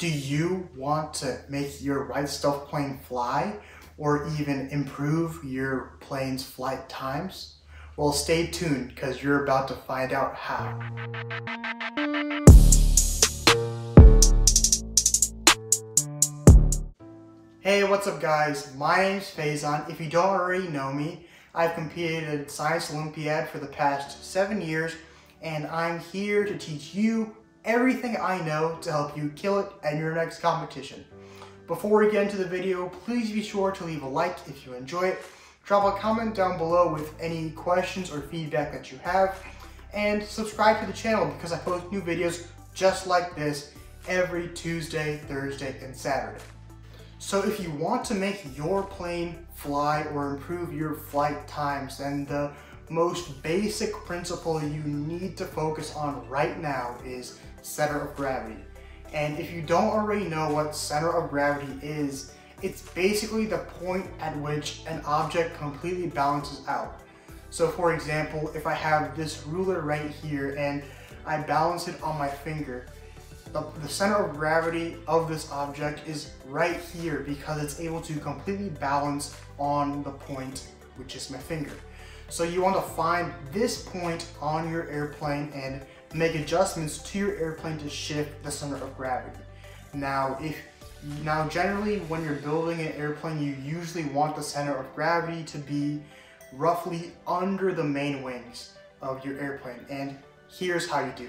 Do you want to make your Wright Stuff plane fly or even improve your plane's flight times? Well, stay tuned because you're about to find out how. Hey, what's up guys? My name's Faison. If you don't already know me, I've competed at Science Olympiad for the past seven years and I'm here to teach you everything I know to help you kill it at your next competition. Before we get into the video, please be sure to leave a like if you enjoy it, drop a comment down below with any questions or feedback that you have, and subscribe to the channel because I post new videos just like this every Tuesday, Thursday, and Saturday. So if you want to make your plane fly or improve your flight times, then the most basic principle you need to focus on right now is center of gravity. And if you don't already know what center of gravity is, it's basically the point at which an object completely balances out. So for example, if I have this ruler right here and I balance it on my finger, the, the, center of gravity of this object is right here because it's able to completely balance on the point, which is my finger. So you want to find this point on your airplane and make adjustments to your airplane to shift the center of gravity. Now, if now generally when you're building an airplane, you usually want the center of gravity to be roughly under the main wings of your airplane. And here's how you do.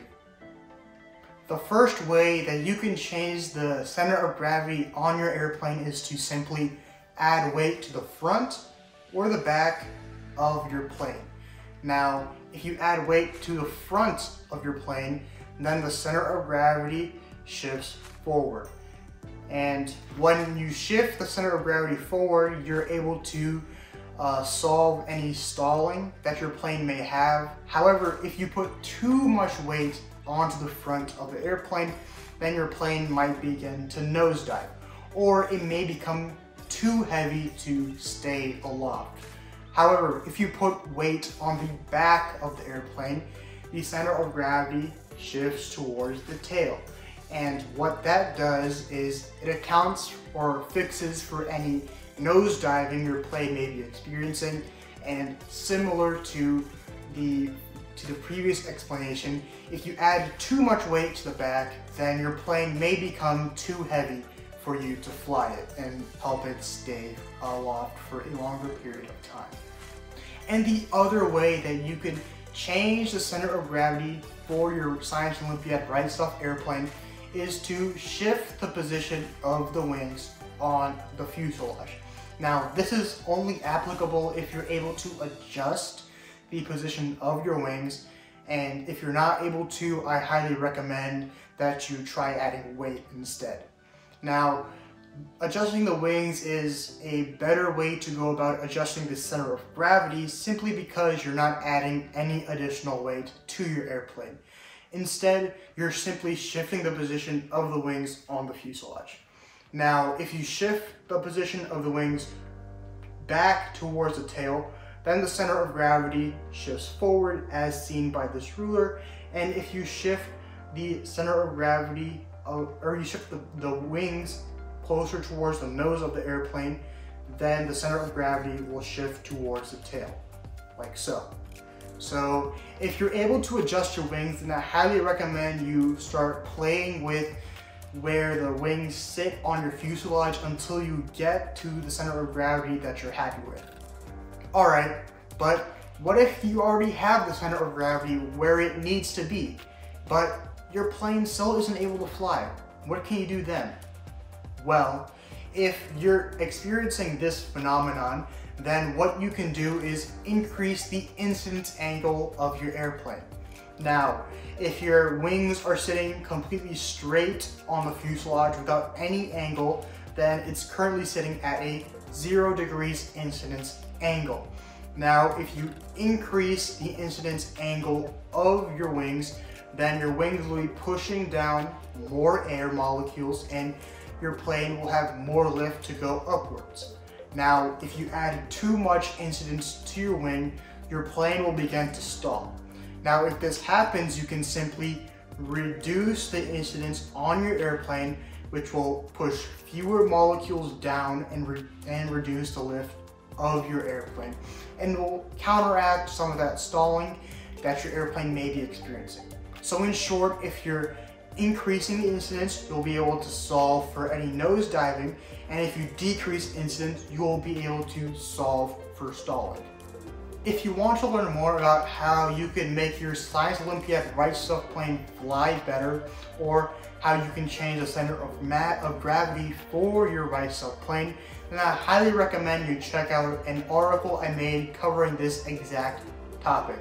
The first way that you can change the center of gravity on your airplane is to simply add weight to the front or the back of your plane. Now, if you add weight to the front of your plane, then the center of gravity shifts forward. And when you shift the center of gravity forward, you're able to uh, solve any stalling that your plane may have. However, if you put too much weight onto the front of the airplane, then your plane might begin to nosedive, or it may become too heavy to stay aloft. However, if you put weight on the back of the airplane, the center of gravity shifts towards the tail. And what that does is it accounts or fixes for any nosediving your plane may be experiencing. And similar to the to the previous explanation, if you add too much weight to the back, then your plane may become too heavy for you to fly it and help it stay aloft for a longer period of time. And the other way that you could change the center of gravity for your Science Olympiad Wright Stuff airplane is to shift the position of the wings on the fuselage. Now, this is only applicable if you're able to adjust the position of your wings, and if you're not able to, I highly recommend that you try adding weight instead. Now, adjusting the wings is a better way to go about adjusting the center of gravity simply because you're not adding any additional weight to your airplane. Instead, you're simply shifting the position of the wings on the fuselage. Now, if you shift the position of the wings back towards the tail, then the center of gravity shifts forward as seen by this ruler. And if you shift the center of gravity, or you shift the, the wings closer towards the nose of the airplane, then the center of gravity will shift towards the tail, like so. So if you're able to adjust your wings, then I highly recommend you start playing with where the wings sit on your fuselage until you get to the center of gravity that you're happy with. All right, but what if you already have the center of gravity where it needs to be, but your plane still isn't able to fly? What can you do then? Well, if you're experiencing this phenomenon, then what you can do is increase the incidence angle of your airplane. Now, if your wings are sitting completely straight on the fuselage without any angle, then it's currently sitting at a zero degrees incidence angle. Now, if you increase the incidence angle of your wings, then your wings will be pushing down more air molecules and your plane will have more lift to go upwards. Now, if you add too much incidence to your wing, your plane will begin to stall. Now, if this happens, you can simply reduce the incidence on your airplane which will push fewer molecules down and, re and reduce the lift of your airplane and will counteract some of that stalling that your airplane may be experiencing. So in short, if you're increasing the incidence, you'll be able to solve for any nose diving, and if you decrease incidence, you'll be able to solve for stalling. If you want to learn more about how you can make your Science Olympiad Wright Stuff plane fly better, or how you can change the center of, mat of gravity for your Wright Stuff plane, then I highly recommend you check out an article I made covering this exact topic.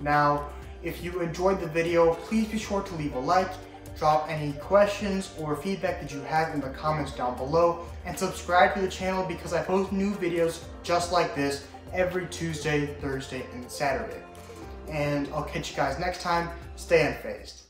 Now, if you enjoyed the video, please be sure to leave a like, drop any questions or feedback that you have in the comments down below, and subscribe to the channel because I post new videos just like this every Tuesday, Thursday, and Saturday. And I'll catch you guys next time. Stay Unphayzed.